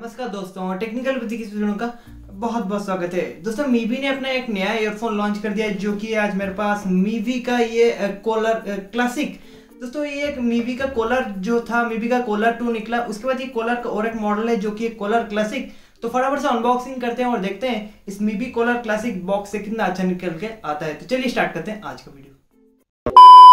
नमस्कार दोस्तों टेक्निकल बुद्धि की वीडियो का बहुत बहुत स्वागत है। दोस्तों मीवी ने अपना एक नया ईयरफोन लॉन्च कर दिया जो कि आज मेरे पास मीवी का ये कोलर क्लासिक दोस्तों, ये एक मीवी का कोलर जो था मीवी का कोलर टू निकला। उसके बाद ये कोलर का और एक मॉडल है, जो कि कोलर क्लासिक तो फटाफट से अनबॉक्सिंग करते हैं और देखते हैं, इस मीवी कोलर क्लासिक बॉक्स से कितना अच्छा निकल के आता है। तो चलिए स्टार्ट करते हैं आज का वीडियो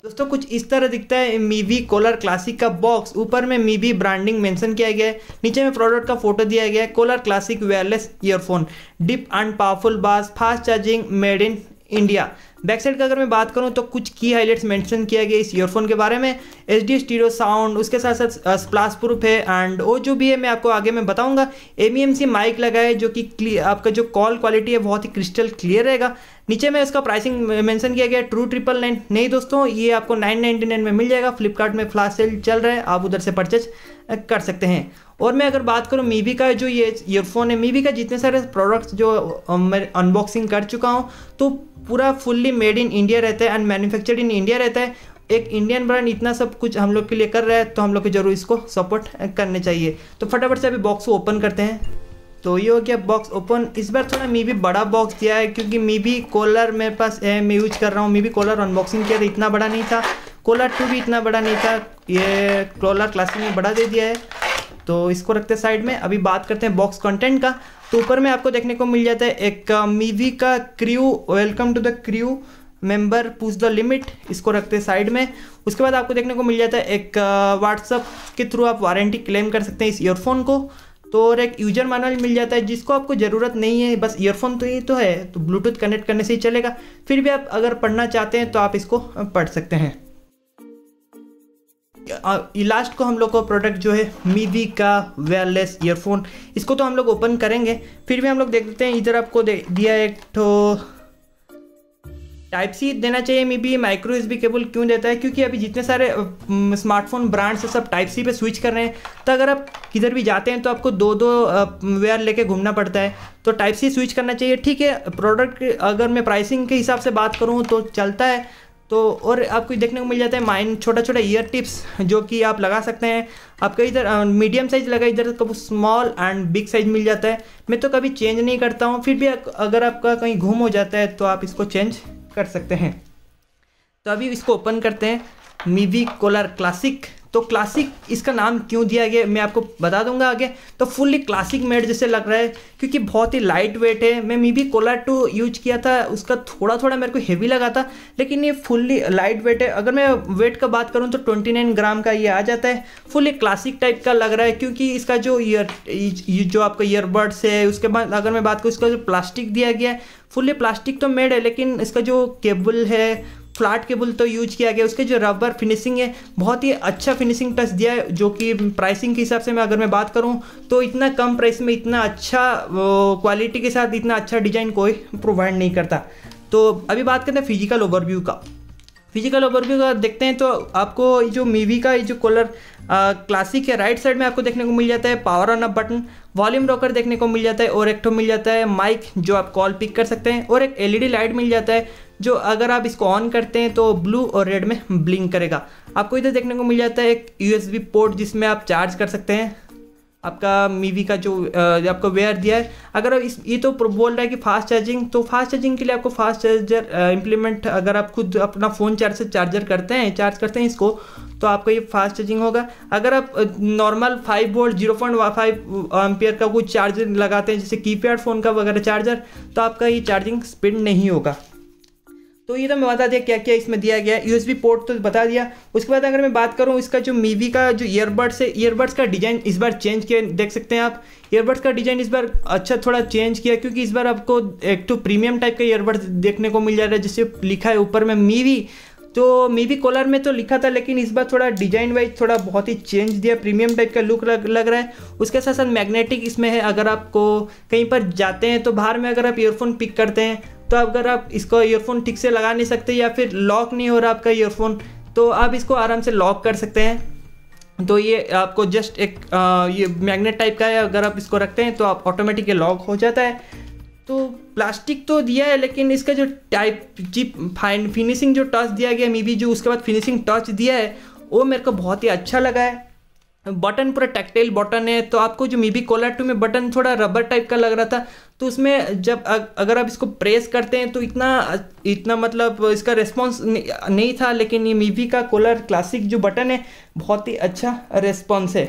दोस्तों, कुछ इस तरह दिखता है मीवी कोलर क्लासिक का बॉक्स ऊपर में मीवी ब्रांडिंग मेंशन किया गया है। नीचे में प्रोडक्ट का फ़ोटो दिया गया है। Collar classic wireless earphone deep and powerful bass fast charging made in India back side का अगर मैं बात करूँ तो कुछ की हाईलाइट्स मेंशन किया गया इस ईयरफोन के बारे में। एच डी स्टीरियो साउंड उसके साथ साथ स्प्लास प्रूफ है। एंड वो जो भी है, मैं आपको आगे में बताऊँगा। M E M C mic लगा है जो कि आपका जो कॉल क्वालिटी है, बहुत ही क्रिस्टल क्लियर रहेगा। नीचे में इसका प्राइसिंग मेंशन किया गया ट्रू ट्रिपल नाइन नहीं दोस्तों, ये आपको नाइन नाइन्टी नाइन में मिल जाएगा। फ्लिपकार्ट में फ्लाश सेल चल रहा है। आप उधर से परचेज कर सकते हैं। और मैं अगर बात करूँ मीवी का जो ये ईयरफोन है मीवी का जितने सारे प्रोडक्ट्स जो मैं अनबॉक्सिंग कर चुका हूँ तो पूरा फुल्ली मेड इन इंडिया रहता है एंड मैन्युफैक्चर्ड इन इंडिया रहता है। एक इंडियन ब्रांड इतना सब कुछ हम लोग के लिए कर रहा है तो हम लोग को ज़रूर इसको सपोर्ट करने चाहिए। तो फटाफट से अभी बॉक्स को ओपन करते हैं। तो ये हो गया बॉक्स ओपन इस बार थोड़ा मी भी बड़ा बॉक्स दिया है, क्योंकि मी भी कॉलर मेरे पास है मैं यूज़ कर रहा हूँ। मी भी कॉलर अनबॉक्सिंग किया था इतना बड़ा नहीं था। कॉलर टू भी इतना बड़ा नहीं था। ये कॉलर क्लासिक में बड़ा दे दिया है। तो इसको रखते साइड में। अभी बात करते हैं बॉक्स कंटेंट का। तो ऊपर में आपको देखने को मिल जाता है एक मीवी का crew welcome to the crew member push the limit इसको रखते हैं साइड में। उसके बाद आपको देखने को मिल जाता है एक व्हाट्सअप के थ्रू आप वारंटी क्लेम कर सकते हैं इस ईयरफोन को। तो और एक यूज़र मैनुअल मिल जाता है जिसको आपको ज़रूरत नहीं है, बस ईयरफोन तो ये तो है तो ब्लूटूथ कनेक्ट करने से ही चलेगा। फिर भी आप अगर पढ़ना चाहते हैं तो आप इसको पढ़ सकते हैं। लास्ट को हम लोग को प्रोडक्ट जो है मीवी का वायरलेस ईयरफोन इसको तो हम लोग ओपन करेंगे। फिर भी हम लोग देखते हैं, इधर आपको दिया एक तो टाइप सी देना चाहिए may be micro S cable क्यों देता है? क्योंकि अभी जितने सारे स्मार्टफ़ोन ब्रांड्स है, सब टाइप सी पे स्विच कर रहे हैं। तो अगर आप किधर भी जाते हैं तो आपको दो दो वेयर लेके घूमना पड़ता है। तो टाइप सी स्विच करना चाहिए। ठीक है प्रोडक्ट अगर मैं प्राइसिंग के हिसाब से बात करूँ तो चलता है। तो और आपको देखने को मिल जाता है माइन छोटा छोटा ईयर टिप्स जो कि आप लगा सकते हैं। आपका इधर मीडियम साइज़ लगा, इधर तो स्मॉल एंड बिग साइज़ मिल जाता है। मैं तो कभी चेंज नहीं करता हूँ, फिर भी अगर आपका कहीं घूम हो जाता है तो आप इसको चेंज कर सकते हैं। तो अभी इसको ओपन करते हैं मीवी कोलर क्लासिक तो क्लासिक इसका नाम क्यों दिया गया, मैं आपको बता दूँगा आगे। तो फुल्ली क्लासिक मेड जैसे लग रहा है, क्योंकि बहुत ही लाइट वेट है। मैं मी भी कोलर टू यूज़ किया था, उसका थोड़ा थोड़ा मेरे को हेवी लगा था, लेकिन ये फुल्ली लाइट वेट है। अगर मैं वेट का बात करूँ तो 29 ग्राम का ये आ जाता है। फुल्ली क्लासिक टाइप का लग रहा है, क्योंकि इसका जो ईयर जो आपका ईयरबड्स है, उसके बाद अगर मैं बात करूँ, इसका जो प्लास्टिक दिया गया है। फुल्ली प्लास्टिक तो मेड है, लेकिन इसका जो केबल है फ्लैट केबल तो यूज़ किया गया, उसके जो रबर फिनिशिंग है, बहुत ही अच्छा फिनिशिंग टच दिया है, जो कि प्राइसिंग के हिसाब से मैं अगर मैं बात करूँ तो इतना कम प्राइस में इतना अच्छा क्वालिटी के साथ इतना अच्छा डिज़ाइन कोई प्रोवाइड नहीं करता। तो अभी बात करते हैं फ़िज़िकल ओवरव्यू का। फ़िज़िकल ओवरव्यू का देखते हैं तो आपको जो मीवी का जो कलर क्लासिक है राइट साइड में आपको देखने को मिल जाता है power on up button volume rocker देखने को मिल जाता है, और एक तो मिल जाता है माइक जो आप कॉल पिक कर सकते हैं, और एक एलईडी लाइट मिल जाता है जो अगर आप इसको ऑन करते हैं तो ब्लू और रेड में ब्लिंक करेगा। आपको इधर देखने को मिल जाता है एक यूएसबी पोर्ट जिसमें आप चार्ज कर सकते हैं। आपका मीवी का जो आपको वेयर दिया है। अगर इस, ये तो बोल रहा है कि फास्ट चार्जिंग तो फास्ट चार्जिंग के लिए आपको फास्ट चार्जर इम्प्लीमेंट अगर आप खुद अपना फ़ोन चार्ज से चार्जर करते हैं चार्ज करते हैं इसको तो आपको ये फास्ट चार्जिंग होगा। अगर आप normal five volt zero point five ampere का कुछ चार्जर लगाते हैं, जैसे कीपैड फ़ोन का वगैरह चार्जर तो आपका ये चार्जिंग स्पीड नहीं होगा। तो ये तो मैं बता दिया क्या क्या इसमें दिया गया। यूएसबी पोर्ट तो बता दिया। उसके बाद अगर मैं बात करूँ इसका जो मीवी का जो ईयरबड्स है ईयरबड्स का डिज़ाइन इस बार चेंज किया देख सकते हैं आप। ईयरबड्स का डिज़ाइन इस बार अच्छा थोड़ा चेंज किया क्योंकि इस बार आपको एक तो प्रीमियम टाइप का ईयरबड्स देखने को मिल जा रहा है जिससे लिखा है ऊपर में मीवी तो मीवी कॉलर में तो लिखा था लेकिन इस बार थोड़ा डिज़ाइन वाइज थोड़ा बहुत ही चेंज दिया प्रीमियम टाइप का लुक लग, लग रहा है। उसके साथ साथ मैग्नेटिक इसमें है अगर आपको कहीं पर जाते हैं तो बाहर में अगर आप ईयरफोन पिक करते हैं तो अगर आप इसको ईयरफोन ठीक से लगा नहीं सकते या फिर लॉक नहीं हो रहा आपका ईयरफोन तो आप इसको आराम से लॉक कर सकते हैं। तो ये आपको जस्ट एक आ, ये मैग्नेट टाइप का है अगर आप इसको रखते हैं तो आप ऑटोमेटिक लॉक हो जाता है। तो प्लास्टिक तो दिया है लेकिन इसका जो टाइप चिप फाइन फिनिशिंग जो टच दिया गया मे बी जो उसके बाद फिनिशिंग टच दिया है वो मेरे को बहुत ही अच्छा लगा है। बटन पूरा टेक्टाइल बटन है तो आपको जो मीबी कोलर टू में बटन थोड़ा रबर टाइप का लग रहा था तो उसमें जब अगर आप इसको प्रेस करते हैं तो इतना इतना मतलब इसका रिस्पॉन्स नहीं था, लेकिन ये मीवी का कोलर क्लासिक जो बटन है, बहुत ही अच्छा रिस्पॉन्स है।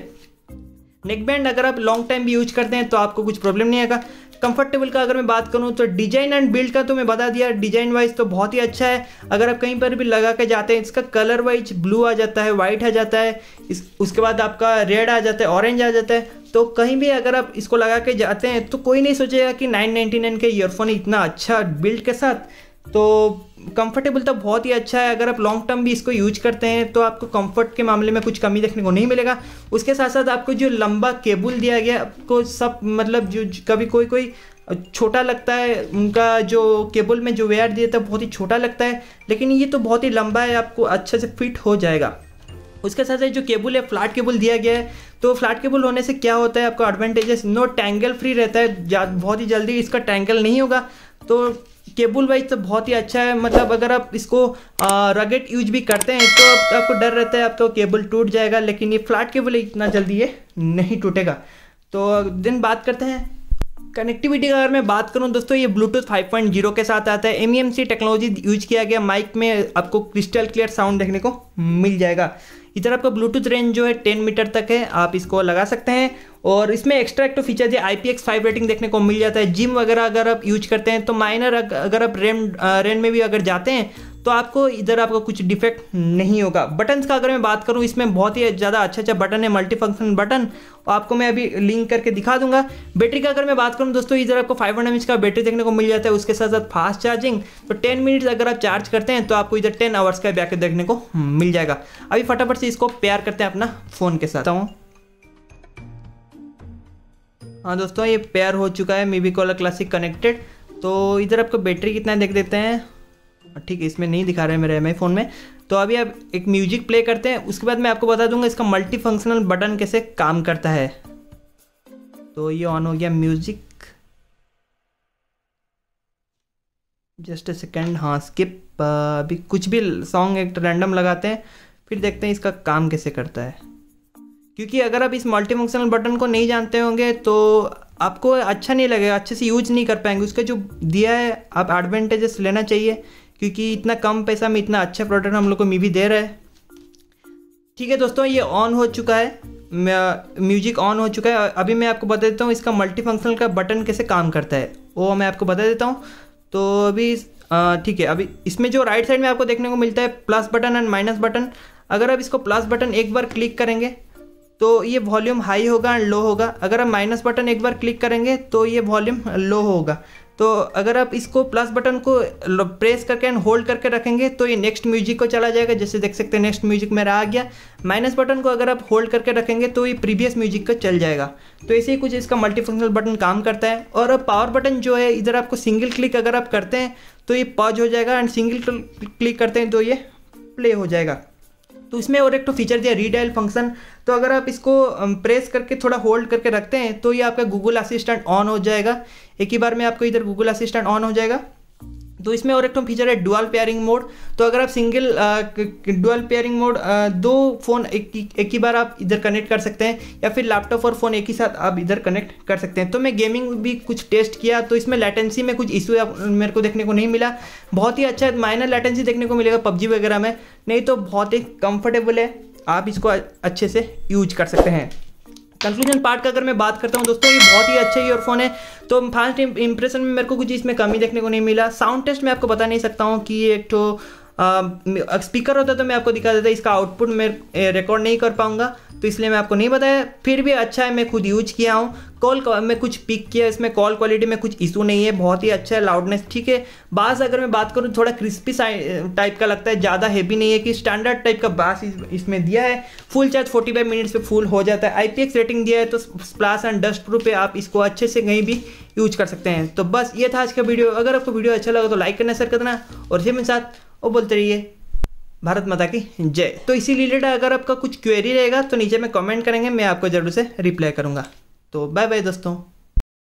नेकबैंड अगर आप लॉन्ग टाइम भी यूज़ करते हैं तो आपको कुछ प्रॉब्लम नहीं आएगा। कंफर्टेबल का अगर मैं बात करूँ तो डिज़ाइन एंड बिल्ड का तो मैं बता दिया डिज़ाइन वाइज तो बहुत ही अच्छा है। अगर आप कहीं पर भी लगा के जाते हैं, इसका कलर वाइज ब्लू आ जाता है वाइट आ जाता है, इस, उसके बाद आपका रेड आ जाता है ऑरेंज आ जाता है तो कहीं भी अगर आप इसको लगा के जाते हैं तो कोई नहीं सोचेगा कि नाइन नाइन्टी नाइन के ईयरफोन इतना अच्छा बिल्ड के साथ तो कंफर्टेबल तो बहुत ही अच्छा है। अगर आप लॉन्ग टर्म भी इसको यूज़ करते हैं तो आपको कंफर्ट के मामले में कुछ कमी देखने को नहीं मिलेगा। उसके साथ साथ आपको जो लंबा केबल दिया गया, आपको सब मतलब जो कभी कोई कोई छोटा लगता है, उनका जो केबल में जो वेयर दिया था, बहुत ही छोटा लगता है। लेकिन ये तो बहुत ही लंबा है, आपको अच्छे से फिट हो जाएगा। उसके साथ साथ जो केबल है फ्लैट केबल दिया गया है। तो फ्लैट केबल होने से क्या होता है, आपको एडवांटेजेस नो टैंगल फ्री रहता है। बहुत ही जल्दी इसका टैंगल नहीं होगा। तो केबल वाइज तो बहुत ही अच्छा है। मतलब अगर आप इसको रगेट यूज़ भी करते हैं तो आप, आपको डर रहता है आपका केबल टूट जाएगा लेकिन ये फ्लैट केबल इतना जल्दी ये नहीं टूटेगा। तो दिन बात करते हैं। कनेक्टिविटी अगर मैं बात करूँ दोस्तों ये ब्लूटूथ 5.0 के साथ आता है। M E M C technology use किया गया। माइक में आपको क्रिस्टल क्लियर साउंड देखने को मिल जाएगा। इधर आपका ब्लूटूथ रेंज जो है टेन मीटर तक है। आप इसको लगा सकते हैं। और इसमें एक्स्ट्रा एक तो फीचर है I P X five rating देखने को मिल जाता है। जिम वगैरह अगर आप यूज़ करते हैं तो माइनर अगर आप रेन रेन में भी अगर जाते हैं तो आपको इधर आपको कुछ डिफेक्ट नहीं होगा। बटन्स का अगर मैं बात करूँ, इसमें बहुत ही ज़्यादा अच्छा अच्छा बटन है मल्टी फ़ंक्शन बटन आपको मैं अभी लिंक करके दिखा दूँगा। बैटरी का अगर मैं बात करूँ, दोस्तों, इधर आपको फाइव हंड्रेड का बैटरी देखने को मिल जाता है, उसके साथ साथ फास्ट चार्जिंग तो टेन मिनट्स अगर आप चार्ज करते हैं तो आपको इधर टेन आवर्स का बैकअप देखने को मिल जाएगा। अभी फटाफट से इसको प्यार करते हैं अपना फ़ोन के साथ। हाँ दोस्तों, ये पेयर हो चुका है मीबी कॉलर क्लासिक कनेक्टेड तो इधर आपको बैटरी कितना देख देते हैं। ठीक है इसमें नहीं दिखा रहे हैं मेरे एम आई फ़ोन में। तो अभी आप एक म्यूज़िक प्ले करते हैं, उसके बाद मैं आपको बता दूँगा इसका मल्टी फंक्शनल बटन कैसे काम करता है। तो ये ऑन हो गया म्यूज़िक जस्ट ए सेकेंड हाँ स्किप अभी कुछ भी सॉन्ग एक रैंडम लगाते हैं, फिर देखते हैं इसका काम कैसे करता है। क्योंकि अगर आप इस मल्टी फंक्शनल बटन को नहीं जानते होंगे तो आपको अच्छा नहीं लगेगा, अच्छे से यूज़ नहीं कर पाएँगे। उसका जो दिया है, आप एडवांटेजेस लेना चाहिए, क्योंकि इतना कम पैसा में इतना अच्छा प्रोडक्ट हम लोग को मी भी दे रहा है। ठीक है दोस्तों, ये ऑन हो चुका है। म्यूज़िक ऑन हो चुका है। अभी मैं आपको बता देता हूँ, इसका मल्टी फंक्शनल का बटन कैसे काम करता है। वो मैं आपको बता देता हूँ। तो अभी ठीक है, अभी इसमें जो राइट साइड में आपको देखने को मिलता है plus button and minus button अगर आप इसको प्लस बटन एक बार क्लिक करेंगे तो ये वॉल्यूम हाई होगा एंड लो होगा। अगर आप माइनस बटन एक बार क्लिक करेंगे तो ये वॉल्यूम लो होगा। तो अगर आप इसको प्लस बटन को प्रेस करके एंड होल्ड करके रखेंगे तो ये नेक्स्ट म्यूज़िक को चला जाएगा। जैसे देख सकते हैं नेक्स्ट म्यूज़िक मेरा आ गया। माइनस बटन को अगर आप होल्ड करके रखेंगे तो ये प्रीवियस म्यूज़िक का चल जाएगा। तो ऐसे ही कुछ इसका मल्टीफंक्शनल बटन काम करता है। और अब पावर बटन जो है, इधर आपको सिंगल क्लिक अगर आप करते हैं तो ये पॉज हो जाएगा। एंड सिंगल क्लिक करते हैं तो ये प्ले हो जाएगा। तो इसमें और एक तो फीचर दिया रीडायल फ़ंक्शन तो अगर आप इसको प्रेस करके थोड़ा होल्ड करके रखते हैं तो ये आपका गूगल असिस्टेंट ऑन हो जाएगा। एक ही बार में आपको इधर गूगल असिस्टेंट ऑन हो जाएगा। तो इसमें और एक तो फीचर है डुअल पेयरिंग मोड तो अगर आप सिंगल डुअल पेयरिंग मोड दो फ़ोन एक एक ही बार आप इधर कनेक्ट कर सकते हैं, या फिर लैपटॉप और फ़ोन एक ही साथ आप इधर कनेक्ट कर सकते हैं। तो मैं गेमिंग भी कुछ टेस्ट किया तो इसमें लेटेंसी में कुछ इशू मेरे को देखने को नहीं मिला। बहुत ही अच्छा माइनर लेटेंसी देखने को मिलेगा पबजी वगैरह में। नहीं तो बहुत ही कंफर्टेबल है। आप इसको अच्छे से यूज़ कर सकते हैं। कंक्लूजन पार्ट का अगर मैं बात करता हूँ, दोस्तों, ये बहुत ही अच्छा ईयरफोन है। तो फ़र्स्ट इंप्रेशन में मेरे को कुछ इसमें कमी देखने को नहीं मिला। साउंड टेस्ट में आपको बता नहीं सकता हूँ कि एक तो स्पीकर होता तो मैं आपको दिखा देता, इसका आउटपुट मैं रिकॉर्ड नहीं कर पाऊँगा। तो इसलिए मैं आपको नहीं बताया। फिर भी अच्छा है, मैं खुद यूज़ किया हूँ। कॉल में कुछ पिक किया, इसमें कॉल क्वालिटी में कुछ इशू नहीं है। बहुत ही अच्छा है लाउडनेस ठीक है। बास अगर मैं बात करूँ, थोड़ा क्रिस्पी टाइप का लगता है, ज़्यादा हैवी नहीं है कि स्टैंडर्ड टाइप का बास इसमें दिया है। Full charge forty five minutes पे फुल हो जाता है। आई पी एक्स रेटिंग दिया है तो स्प्लास एंड डस्ट प्रूफ पे आप इसको अच्छे से कहीं भी यूज़ कर सकते हैं। तो बस, ये था आज का वीडियो अगर आपको वीडियो अच्छा लगा तो लाइक करना शेयर करना, और इसी मेरे साथ वो बोलते रहिए, भारत माता की जय। तो इसी रिलेटेड अगर आपका कुछ क्वेरी रहेगा तो नीचे में कमेंट करेंगे, मैं आपको ज़रूर से रिप्लाई करूँगा। तो बाय बाय दोस्तों।